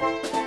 Bye.